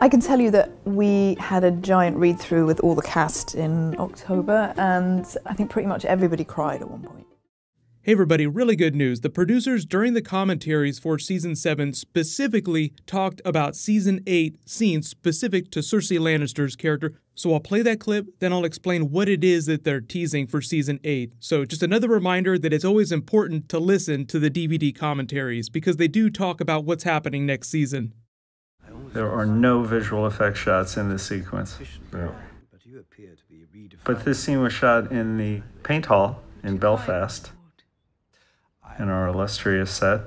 I can tell you that we had a giant read through with all the cast in October, and I think pretty much everybody cried at one point. Hey everybody, really good news. The producers during the commentaries for season 7 specifically talked about season 8 scenes specific to Cersei Lannister's character. So I'll play that clip, then I'll explain what it is that they're teasing for season 8. So just another reminder that it's always important to listen to the DVD commentaries because they do talk about what's happening next season. There are no visual effect shots in this sequence. No. But this scene was shot in the paint hall in Belfast in our illustrious set.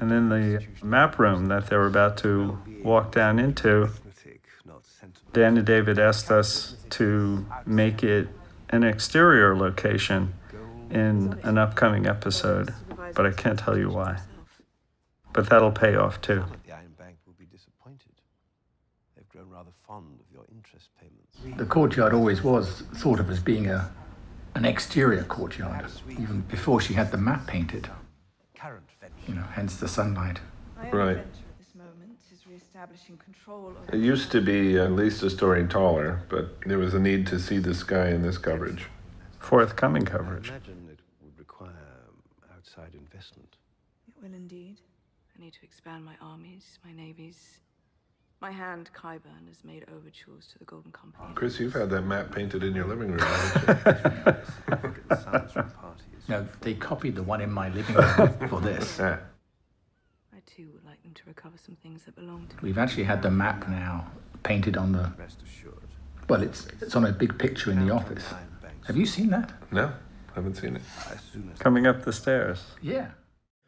And in the map room that they were about to walk down into, Dan and David asked us to make it an exterior location in an upcoming episode, but I can't tell you why. But that'll pay off too. The Iron Bank will be disappointed. They've grown rather fond of your interest payments. The courtyard always was thought of as being a an exterior courtyard, even before she had the map painted. You know, hence the sunlight. Right. It used to be at least a story taller, but there was a need to see the sky in this coverage. Forthcoming coverage. I imagine it would require outside investment. It will indeed. I need to expand my armies, my navies. My hand, Qyburn, has made overtures to the Golden Company. Chris, you've had that map painted in your living room, no, they copied the one in my living room for this. Yeah. I too would like them to recover some things that belong to me. We've actually had the map now painted on the. Well, it's it's on a big picture in the office. Have you seen that? No, I haven't seen it. Coming up the stairs. Yeah.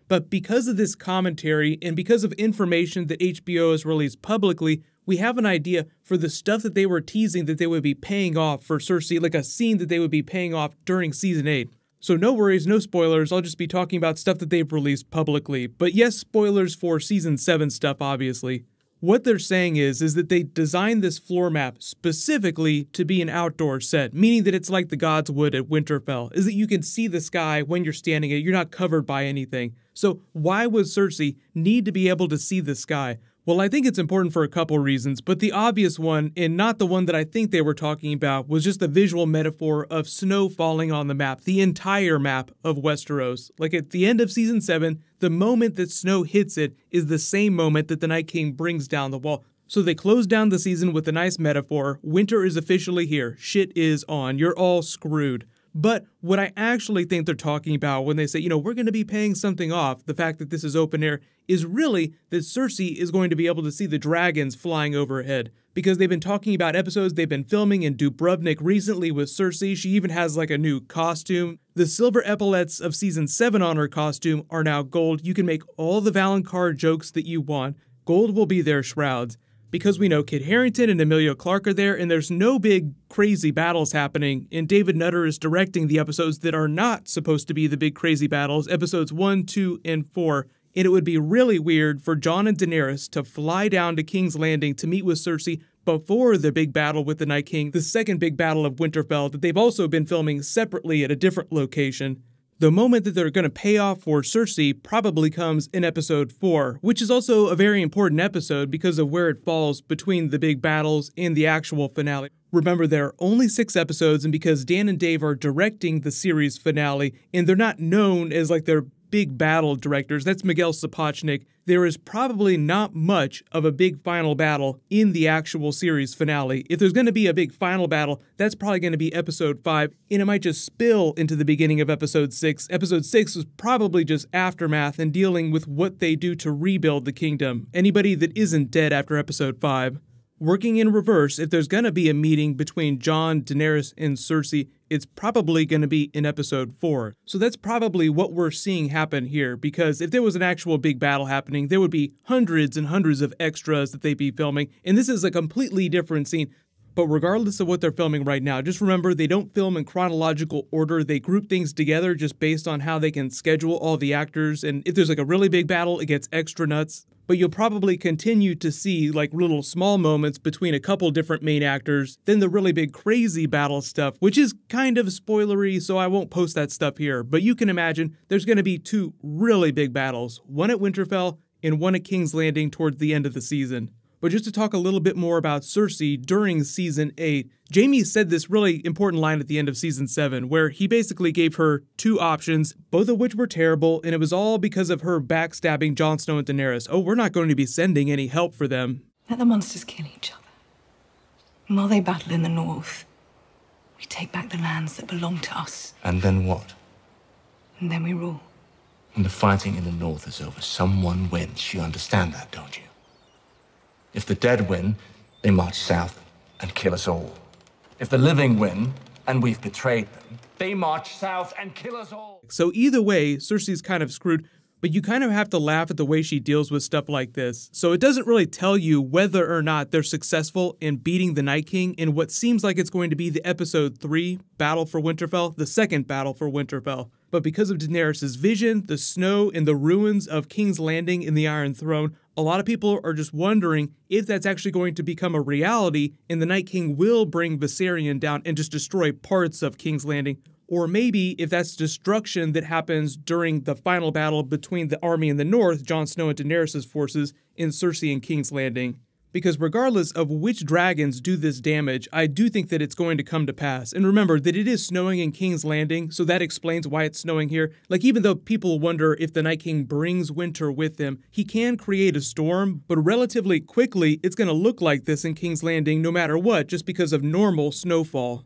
But because of this commentary and because of information that HBO has released publicly, we have an idea for the stuff that they were teasing that they would be paying off for Cersei, like a scene that they would be paying off during season 8. So no worries, no spoilers, I'll just be talking about stuff that they've released publicly. But yes, spoilers for season 7 stuff, obviously. What they're saying is is that they designed this floor map specifically to be an outdoor set, meaning that it's like the God's Wood at Winterfell, is that you can see the sky when you're standing it, you're not covered by anything. So why would Cersei need to be able to see the sky? Well, I think it's important for a couple reasons, but the obvious one, and not the one that I think they were talking about, was just the visual metaphor of snow falling on the map, the entire map of Westeros. Like at the end of season 7, the moment that snow hits it is the same moment that the Night King brings down the wall. So they close down the season with a nice metaphor. Winter is officially here. Shit is on. You're all screwed. But what I actually think they're talking about when they say, you know, we're going to be paying something off, the fact that this is open air, is really that Cersei is going to be able to see the dragons flying overhead. Because they've been talking about episodes they've been filming in Dubrovnik recently with Cersei. She even has like a new costume. The silver epaulets of season 7 on her costume are now gold. You can make all the Valonqar jokes that you want. Gold will be their shrouds because we know Kit Harington and Emilia Clarke are there, and there's no big crazy battles happening, and David Nutter is directing the episodes that are not supposed to be the big crazy battles, episodes 1, 2, and 4. And it would be really weird for Jon and Daenerys to fly down to King's Landing to meet with Cersei before the big battle with the Night King, the second big battle of Winterfell that they've also been filming separately at a different location. The moment that they're going to pay off for Cersei probably comes in episode 4, which is also a very important episode because of where it falls between the big battles and the actual finale. Remember, there are only six episodes, and because Dan and Dave are directing the series finale, and they're not known as like their big battle directors, that's Miguel Sapochnik, there is probably not much of a big final battle in the actual series finale. If there's going to be a big final battle, that's probably going to be episode 5, and it might just spill into the beginning of episode 6. Episode 6 was probably just aftermath and dealing with what they do to rebuild the kingdom. Anybody that isn't dead after episode 5. Working in reverse, if there's going to be a meeting between Jon, Daenerys, and Cersei, it's probably going to be in episode 4. So that's probably what we're seeing happen here, because if there was an actual big battle happening, there would be hundreds and hundreds of extras that they'd be filming, and this is a completely different scene. But regardless of what they're filming right now, just remember they don't film in chronological order. They group things together just based on how they can schedule all the actors. And if there's like a really big battle, it gets extra nuts but you'll probably continue to see like little small moments between a couple different main actors, then the really big crazy battle stuff, which is kind of spoilery, so I won't post that stuff here. But you can imagine there's going to be two really big battles, one at Winterfell and one at King's Landing towards the end of the season. But just to talk a little bit more about Cersei during season 8, Jaime said this really important line at the end of season 7, where he basically gave her two options, both of which were terrible, and it was all because of her backstabbing Jon Snow and Daenerys. Oh, we're not going to be sending any help for them. Let the monsters kill each other. And while they battle in the north, we take back the lands that belong to us. And then what? And then we rule. When the fighting in the north is over, someone wins. You understand that, don't you? If the dead win, they march south and kill us all. If the living win, and we've betrayed them, they march south and kill us all. So either way, Cersei's kind of screwed, but you kind of have to laugh at the way she deals with stuff like this. So it doesn't really tell you whether or not they're successful in beating the Night King in what seems like it's going to be the episode 3 Battle for Winterfell, the second battle for Winterfell. But because of Daenerys' vision, the snow, and the ruins of King's Landing in the Iron Throne, a lot of people are just wondering if that's actually going to become a reality and the Night King will bring Viserion down and just destroy parts of King's Landing. Or maybe if that's destruction that happens during the final battle between the army in the north, Jon Snow and Daenerys' forces, in Cersei and King's Landing. Because regardless of which dragons do this damage, I do think that it's going to come to pass. And remember that it is snowing in King's Landing, so that explains why it's snowing here. Like, even though people wonder if the Night King brings winter with him, he can create a storm, but relatively quickly, it's going to look like this in King's Landing no matter what, just because of normal snowfall.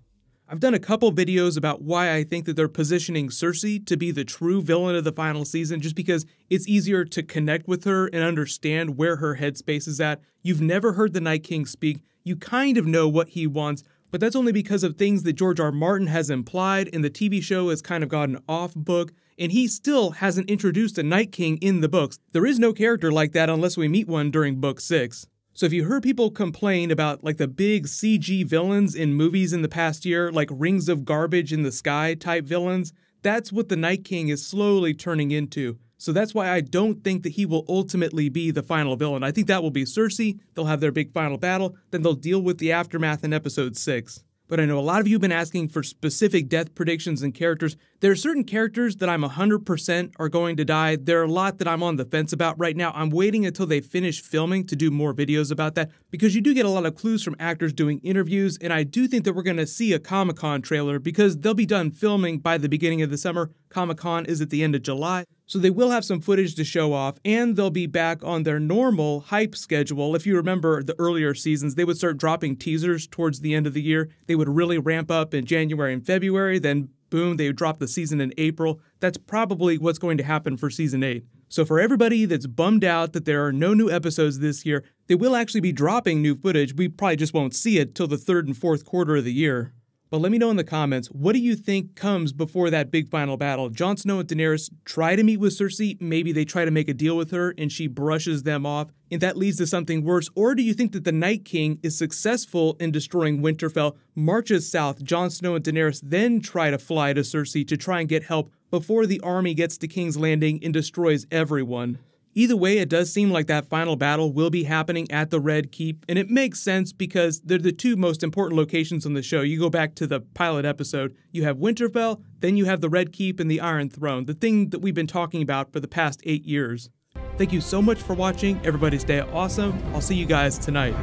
I've done a couple videos about why I think that they're positioning Cersei to be the true villain of the final season just because it's easier to connect with her and understand where her headspace is at. You've never heard the Night King speak, you kind of know what he wants, but that's only because of things that George R. Martin has implied and the TV show has kind of gotten off book, and he still hasn't introduced a Night King in the books. There is no character like that unless we meet one during book 6. So if you heard people complain about like the big CG villains in movies in the past year, like rings of garbage in the sky type villains, that's what the Night King is slowly turning into. So that's why I don't think that he will ultimately be the final villain. I think that will be Cersei. They'll have their big final battle, then they'll deal with the aftermath in episode 6 but I know a lot of you have been asking for specific death predictions and characters. There are certain characters that I'm 100% are going to die. There are a lot that I'm on the fence about right now. I'm waiting until they finish filming to do more videos about that because you do get a lot of clues from actors doing interviews, and I do think that we're going to see a Comic Con trailer because they'll be done filming by the beginning of the summer. Comic Con is at the end of July. So they will have some footage to show off, and they'll be back on their normal hype schedule. If you remember the earlier seasons, they would start dropping teasers towards the end of the year. They would really ramp up in January and February, then boom, they would drop the season in April. That's probably what's going to happen for season 8. So for everybody that's bummed out that there are no new episodes this year, they will actually be dropping new footage. We probably just won't see it till the third and fourth quarter of the year. But let me know in the comments, what do you think comes before that big final battle? Jon Snow and Daenerys try to meet with Cersei, maybe they try to make a deal with her and she brushes them off, and that leads to something worse? Or do you think that the Night King is successful in destroying Winterfell, marches south, Jon Snow and Daenerys then try to fly to Cersei to try and get help before the army gets to King's Landing and destroys everyone? Either way, it does seem like that final battle will be happening at the Red Keep, and it makes sense because they're the two most important locations on the show. You go back to the pilot episode, you have Winterfell, then you have the Red Keep and the Iron Throne, the thing that we've been talking about for the past eight years. Thank you so much for watching. Everybody stay awesome. I'll see you guys tonight.